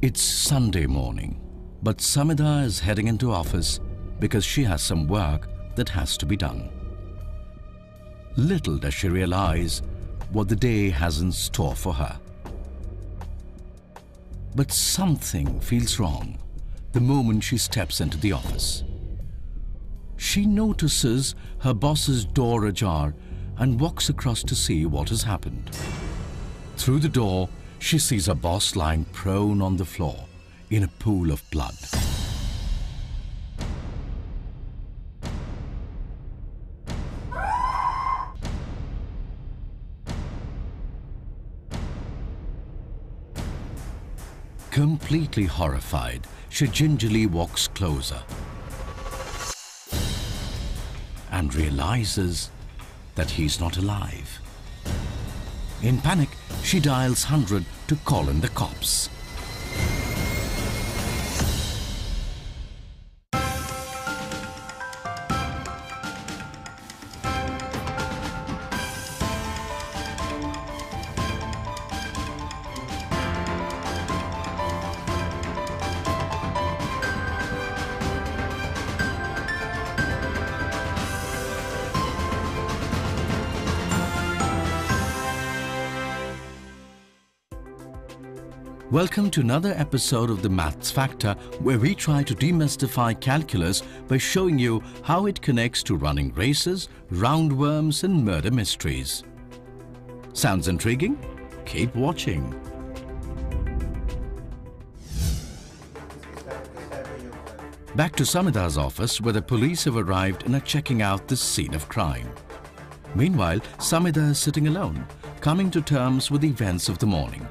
It's Sunday morning, but Samida is heading into office because she has some work that has to be done. Little does she realize what the day has in store for her. But something feels wrong the moment she steps into the office. She notices her boss's door ajar and walks across to see what has happened. Through the door, she sees her boss lying prone on the floor in a pool of blood. Completely horrified, she gingerly walks closer and realizes that he's not alive. In panic, she dials 100 to call in the cops. Welcome to another episode of the Maths Factor where we try to demystify calculus by showing you how it connects to running races, roundworms and murder mysteries. Sounds intriguing? Keep watching. Back to Samida's office where the police have arrived and are checking out the scene of crime. Meanwhile, Samida is sitting alone, coming to terms with the events of the morning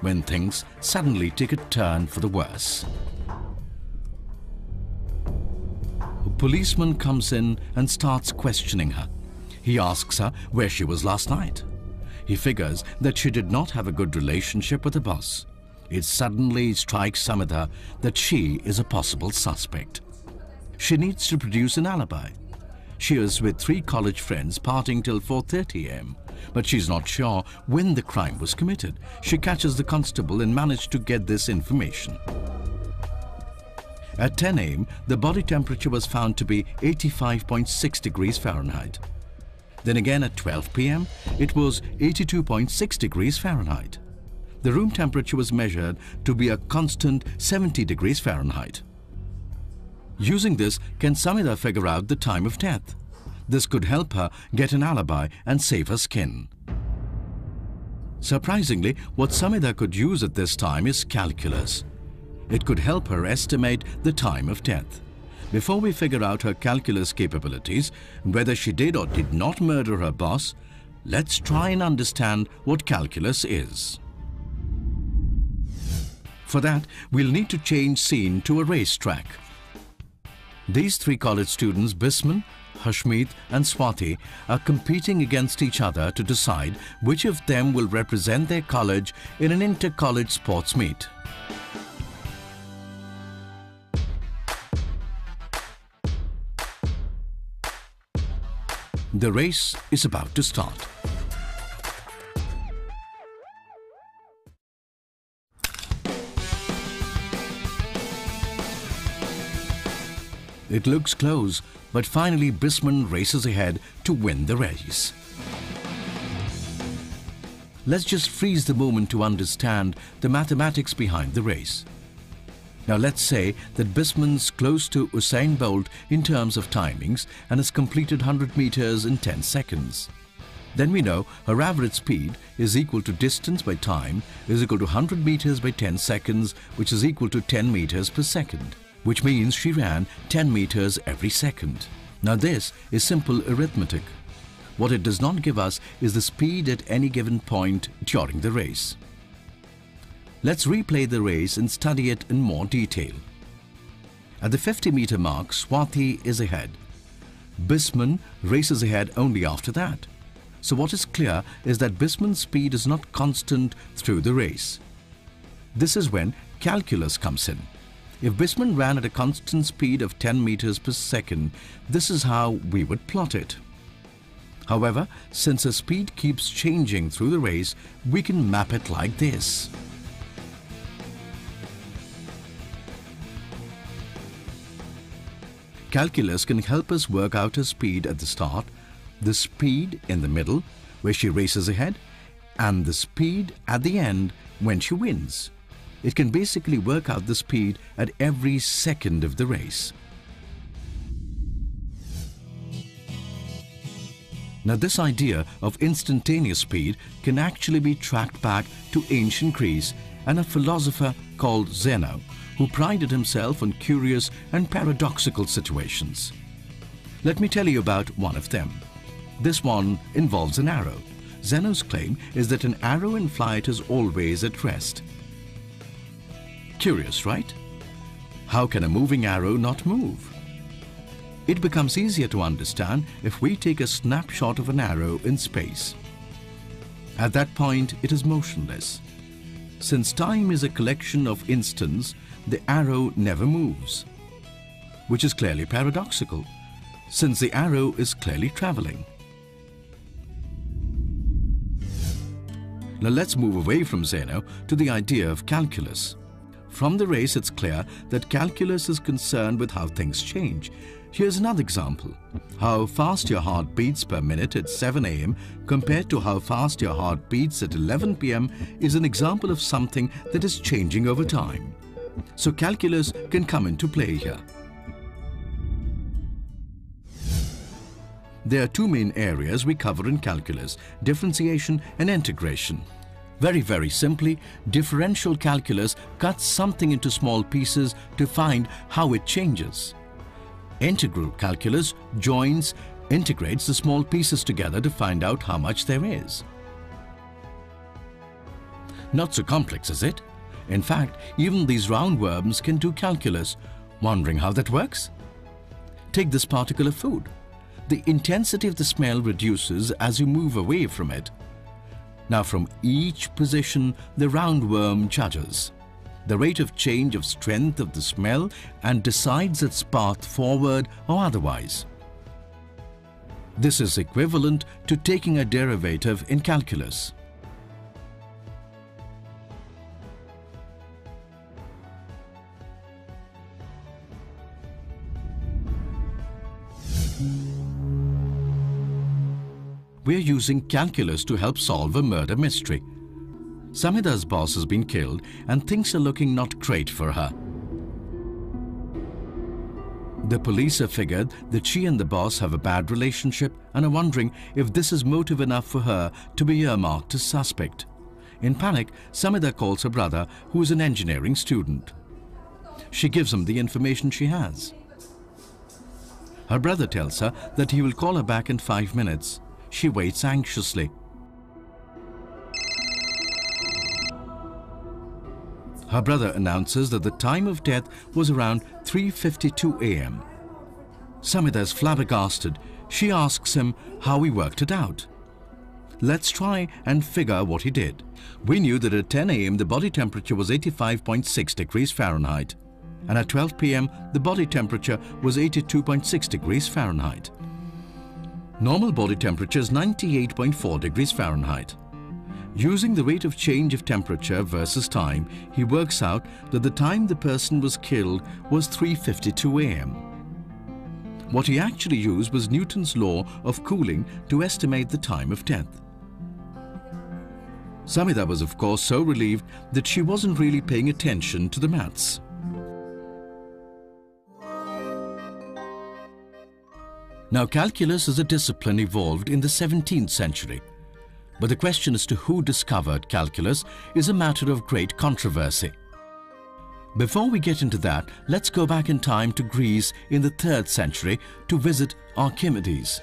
when things suddenly take a turn for the worse. A policeman comes in and starts questioning her. He asks her where she was last night. He figures that she did not have a good relationship with the boss. It suddenly strikes Samida that she is a possible suspect. She needs to produce an alibi. She is with three college friends partying till 4.30 am but she's not sure when the crime was committed. She catches the constable and manages to get this information. At 10 am, the body temperature was found to be 85.6 degrees Fahrenheit. Then again at 12 pm, it was 82.6 degrees Fahrenheit. The room temperature was measured to be a constant 70 degrees Fahrenheit. Using this, can Samida figure out the time of death? This could help her get an alibi and save her skin. Surprisingly, what Samida could use at this time is calculus. It could help her estimate the time of death. Before we figure out her calculus capabilities, whether she did or did not murder her boss, let's try and understand what calculus is. For that, we'll need to change scene to a racetrack. These three college students, Bisman, Hashmeet and Swati are competing against each other to decide which of them will represent their college in an inter-college sports meet. The race is about to start. It looks close, but finally Bisman races ahead to win the race. Let's just freeze the moment to understand the mathematics behind the race. Now let's say that Bisman's close to Usain Bolt in terms of timings and has completed 100 meters in 10 seconds. Then we know her average speed is equal to distance by time is equal to 100 meters by 10 seconds which is equal to 10 meters per second which means she ran 10 meters every second. Now this is simple arithmetic. What it does not give us is the speed at any given point during the race. Let's replay the race and study it in more detail. At the 50 meter mark, Swathi is ahead. Bisman races ahead only after that. So what is clear is that Bisman's speed is not constant through the race. This is when calculus comes in. If Bisman ran at a constant speed of 10 meters per second, this is how we would plot it. However, since the speed keeps changing through the race, we can map it like this. Calculus can help us work out her speed at the start, the speed in the middle, where she races ahead, and the speed at the end when she wins. It can basically work out the speed at every second of the race. Now this idea of instantaneous speed can actually be tracked back to ancient Greece and a philosopher called Zeno, who prided himself on curious and paradoxical situations. Let me tell you about one of them. This one involves an arrow. Zeno's claim is that an arrow in flight is always at rest. Curious, right? How can a moving arrow not move? It becomes easier to understand if we take a snapshot of an arrow in space. At that point, it is motionless. Since time is a collection of instants, the arrow never moves, which is clearly paradoxical, since the arrow is clearly traveling. Now let's move away from Zeno to the idea of calculus. From the race, it's clear that calculus is concerned with how things change, Here's another example. How fast your heart beats per minute at 7 am compared to how fast your heart beats at 11 pm is an example of something that is changing over time. So calculus can come into play here. There are two main areas we cover in calculus, differentiation and integration. Very, very simply, differential calculus cuts something into small pieces to find how it changes. Integral calculus joins, integrates the small pieces together to find out how much there is. Not so complex, is it? In fact, even these roundworms can do calculus. Wondering how that works? Take this particle of food. The intensity of the smell reduces as you move away from it. Now from each position, the roundworm judges the rate of change of strength of the smell and decides its path forward or otherwise. This is equivalent to taking a derivative in calculus. We're using calculus to help solve a murder mystery. Samida's boss has been killed and things are looking not great for her. The police have figured that she and the boss have a bad relationship and are wondering if this is motive enough for her to be earmarked as suspect. In panic, Samida calls her brother, who is an engineering student. She gives him the information she has. Her brother tells her that he will call her back in five minutes. She waits anxiously. Her brother announces that the time of death was around 3.52 a.m. Samida is flabbergasted. She asks him how he worked it out. Let's try and figure what he did. We knew that at 10 a.m. the body temperature was 85.6 degrees Fahrenheit and at 12 p.m. the body temperature was 82.6 degrees Fahrenheit. Normal body temperature is 98.4 degrees Fahrenheit. Using the rate of change of temperature versus time, he works out that the time the person was killed was 3.52 am. What he actually used was Newton's law of cooling to estimate the time of death. Samida was of course so relieved that she wasn't really paying attention to the maths. Now calculus as a discipline evolved in the 17th century but the question as to who discovered calculus is a matter of great controversy. Before we get into that, let's go back in time to Greece in the 3rd century to visit Archimedes.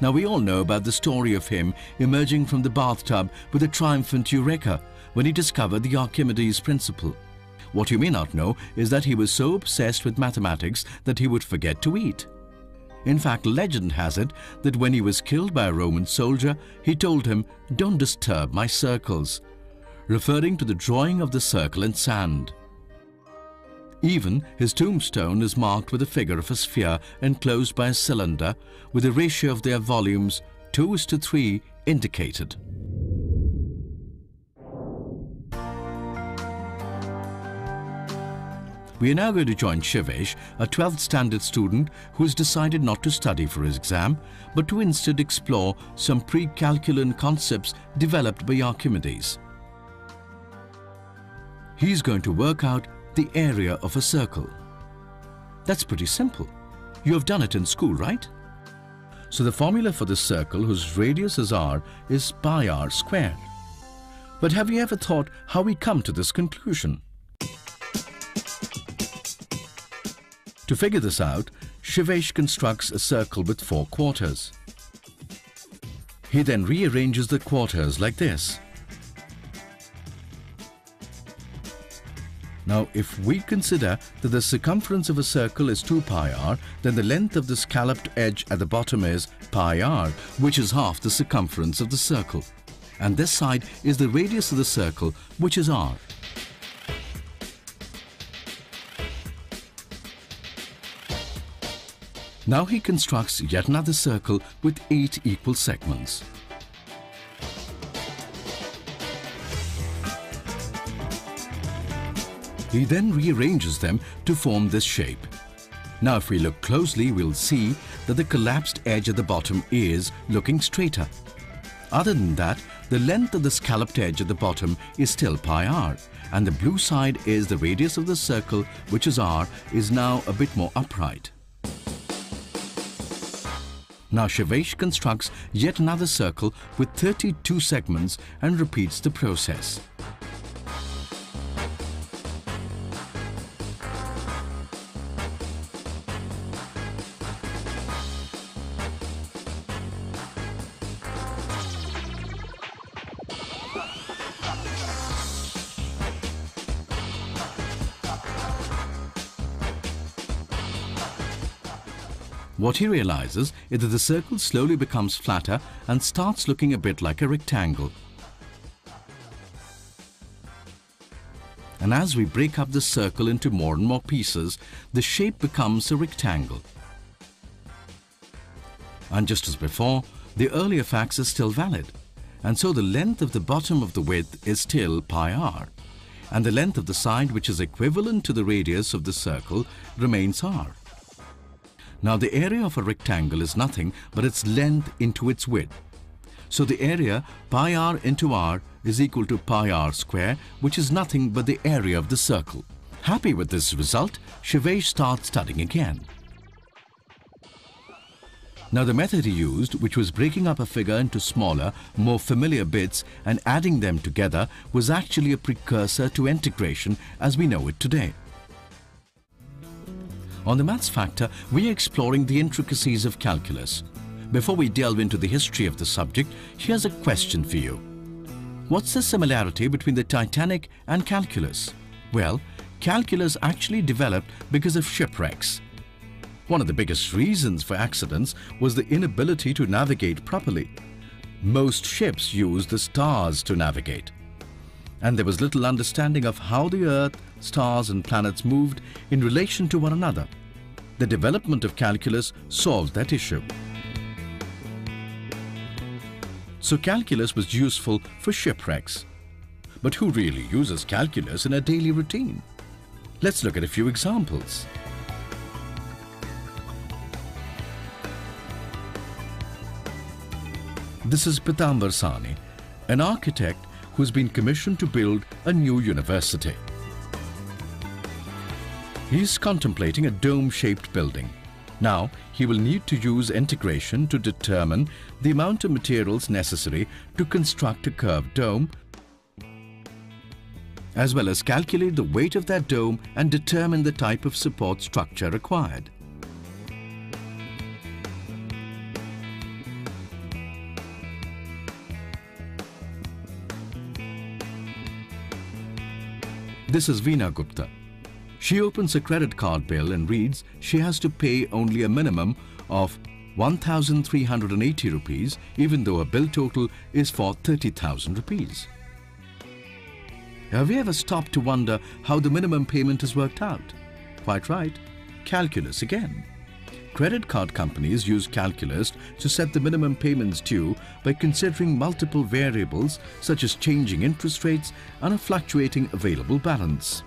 Now we all know about the story of him emerging from the bathtub with a triumphant eureka when he discovered the Archimedes principle. What you may not know is that he was so obsessed with mathematics that he would forget to eat. In fact, legend has it that when he was killed by a Roman soldier, he told him, Don't disturb my circles, referring to the drawing of the circle in sand. Even his tombstone is marked with a figure of a sphere enclosed by a cylinder with a ratio of their volumes 2 is to 3 indicated. We are now going to join Shivesh, a 12th standard student who has decided not to study for his exam, but to instead explore some pre-calculus concepts developed by Archimedes. He's going to work out the area of a circle. That's pretty simple. You have done it in school, right? So the formula for this circle whose radius is r is pi r squared. But have you ever thought how we come to this conclusion? To figure this out, Shivesh constructs a circle with four quarters. He then rearranges the quarters like this. Now, if we consider that the circumference of a circle is 2 pi r, then the length of the scalloped edge at the bottom is pi r, which is half the circumference of the circle. And this side is the radius of the circle, which is r. Now he constructs yet another circle with eight equal segments. He then rearranges them to form this shape. Now if we look closely, we'll see that the scalloped edge at the bottom is looking straighter. Other than that, the length of the scalloped edge at the bottom is still pi r, and the blue side is the radius of the circle, which is r, is now a bit more upright. Now Shivesh constructs yet another circle with 32 segments and repeats the process. What he realizes is that the circle slowly becomes flatter and starts looking a bit like a rectangle. And as we break up the circle into more and more pieces, the shape becomes a rectangle. And just as before, the earlier facts are still valid. And so the length of the bottom of the width is still pi r. And the length of the side, which is equivalent to the radius of the circle, remains r. Now the area of a rectangle is nothing but its length into its width. So the area pi r into r is equal to pi r square which is nothing but the area of the circle. Happy with this result, Shivesh starts studying again. Now the method he used, which was breaking up a figure into smaller, more familiar bits and adding them together, was actually a precursor to integration as we know it today. On the Maths Factor, we are exploring the intricacies of calculus. Before we delve into the history of the subject, here's a question for you. What's the similarity between the Titanic and calculus? Well, calculus actually developed because of shipwrecks. One of the biggest reasons for accidents was the inability to navigate properly. Most ships used the stars to navigate. And there was little understanding of how the Earth, stars and planets moved in relation to one another. The development of calculus solved that issue. So calculus was useful for shipwrecks. But who really uses calculus in a daily routine? Let's look at a few examples. This is Pitambar Sani, an architect who's been commissioned to build a new university. He's contemplating a dome-shaped building. Now, he will need to use integration to determine the amount of materials necessary to construct a curved dome, as well as calculate the weight of that dome and determine the type of support structure required. This is Veena Gupta. She opens a credit card bill and reads she has to pay only a minimum of 1,380 rupees even though her bill total is for 30,000 rupees. Have you ever stopped to wonder how the minimum payment is worked out? Quite right, calculus again. Credit card companies use calculus to set the minimum payments due by considering multiple variables such as changing interest rates and a fluctuating available balance.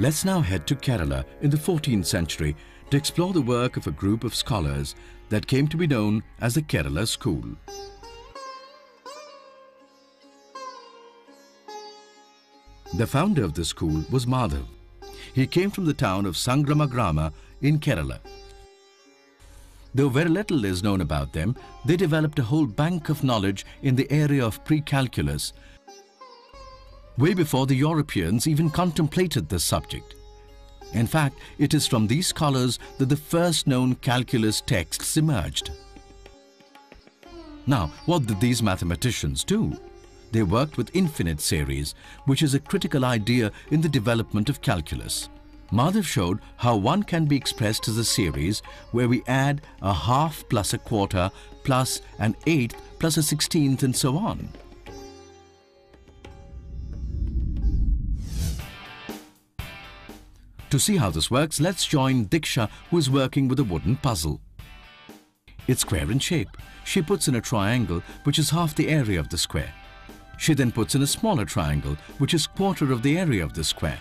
Let's now head to Kerala in the 14th century to explore the work of a group of scholars that came to be known as the Kerala School. The founder of the school was Madhav. He came from the town of Sangamagrama in Kerala. Though very little is known about them, they developed a whole bank of knowledge in the area of pre-calculus way before the Europeans even contemplated this subject. In fact, it is from these scholars that the first known calculus texts emerged. Now, what did these mathematicians do? They worked with infinite series, which is a critical idea in the development of calculus. Madhav showed how one can be expressed as a series where we add a half plus a quarter plus an eighth plus a sixteenth and so on. To see how this works, let's join Diksha who is working with a wooden puzzle. It's square in shape. She puts in a triangle which is half the area of the square. She then puts in a smaller triangle which is quarter of the area of the square.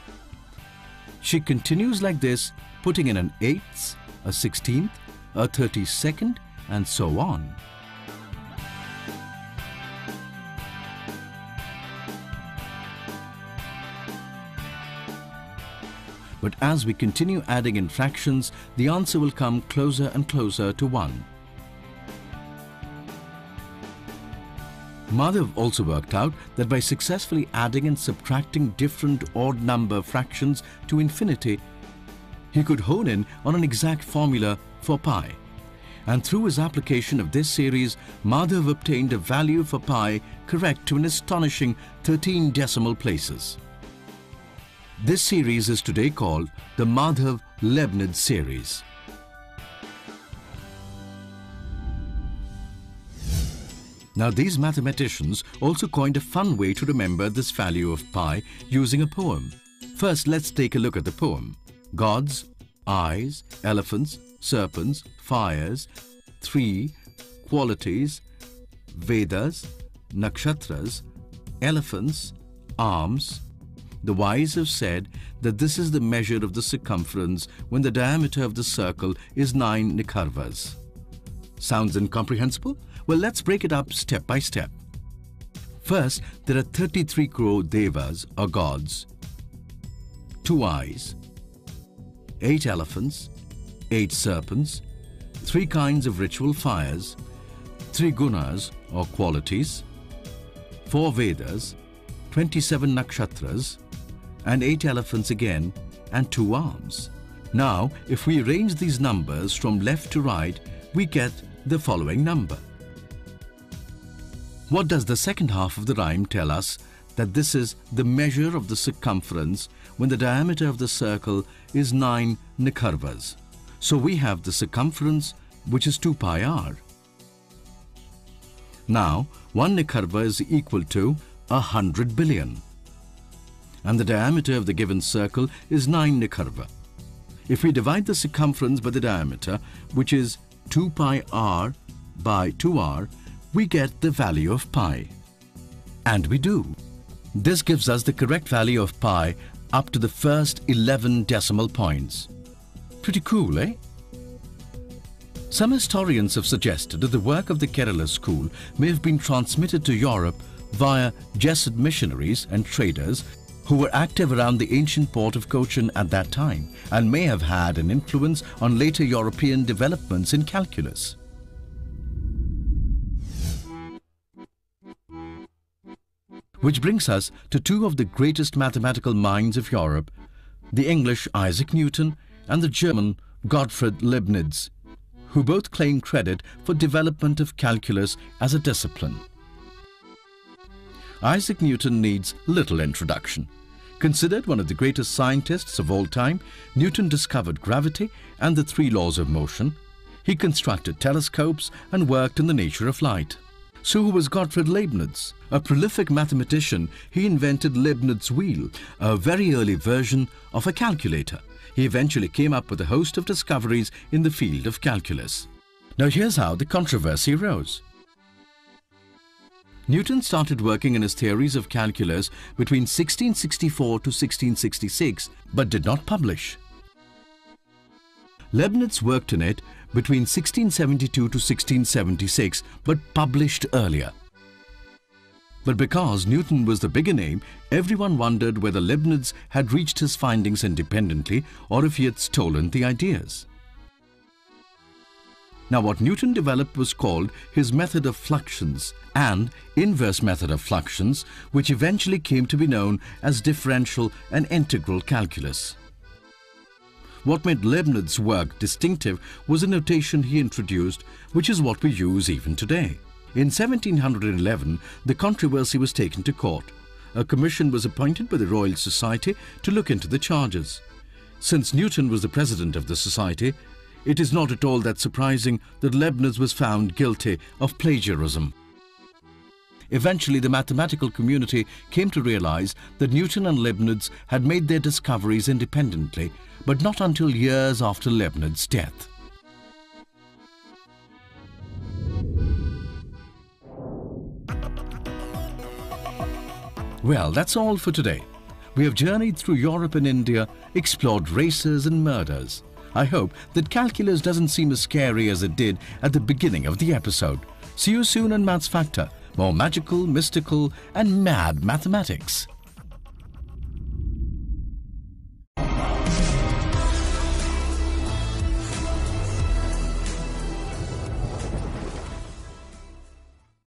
She continues like this, putting in an eighth, a sixteenth, a thirty-second and so on. But as we continue adding in fractions, the answer will come closer and closer to 1. Madhav also worked out that by successfully adding and subtracting different odd number fractions to infinity, he could hone in on an exact formula for pi. And through his application of this series, Madhav obtained a value for pi correct to an astonishing 13 decimal places. This series is today called the Madhav-Leibniz series. Now these mathematicians also coined a fun way to remember this value of pi using a poem. First let's take a look at the poem. Gods, eyes, elephants, serpents, fires, three, qualities, Vedas, nakshatras, elephants, arms, the wise have said that this is the measure of the circumference when the diameter of the circle is 9 nikharvas. Sounds incomprehensible? Well, let's break it up step by step. First, there are 33 crore devas or gods, two eyes, eight elephants, eight serpents, three kinds of ritual fires, three gunas or qualities, four Vedas, 27 nakshatras, and eight elephants again and two arms. Now, if we arrange these numbers from left to right, we get the following number. What does the second half of the rhyme tell us? That this is the measure of the circumference when the diameter of the circle is 9 nikharvas. So we have the circumference which is 2 pi r. Now, 1 nikharva is equal to a 100 billion and the diameter of the given circle is 9 nikharva. If we divide the circumference by the diameter, which is 2 pi r by 2r, we get the value of pi. And we do. This gives us the correct value of pi up to the first 11 decimal points. Pretty cool, eh? Some historians have suggested that the work of the Kerala school may have been transmitted to Europe via Jesuit missionaries and traders who were active around the ancient port of Cochin at that time and may have had an influence on later European developments in calculus. Which brings us to two of the greatest mathematical minds of Europe, the English Isaac Newton and the German Gottfried Leibniz, who both claim credit for development of calculus as a discipline. Isaac Newton needs little introduction. Considered one of the greatest scientists of all time, Newton discovered gravity and the three laws of motion. He constructed telescopes and worked in the nature of light. So was Gottfried Leibniz. A prolific mathematician, he invented Leibniz's wheel, a very early version of a calculator. He eventually came up with a host of discoveries in the field of calculus. Now here's how the controversy arose. Newton started working in his theories of calculus between 1664 to 1666 but did not publish. Leibniz worked in it between 1672 to 1676 but published earlier. But because Newton was the bigger name, everyone wondered whether Leibniz had reached his findings independently or if he had stolen the ideas. Now what Newton developed was called his method of fluxions and inverse method of fluxions which eventually came to be known as differential and integral calculus. What made Leibniz's work distinctive was a notation he introduced which is what we use even today. In 1711, the controversy was taken to court. A commission was appointed by the Royal Society to look into the charges. Since Newton was the president of the society, it is not at all that surprising that Leibniz was found guilty of plagiarism. Eventually, the mathematical community came to realize that Newton and Leibniz had made their discoveries independently, but not until years after Leibniz's death. Well, that's all for today. We have journeyed through Europe and India, explored races and murders. I hope that calculus doesn't seem as scary as it did at the beginning of the episode. See you soon on Maths Factor, more magical, mystical and mad mathematics.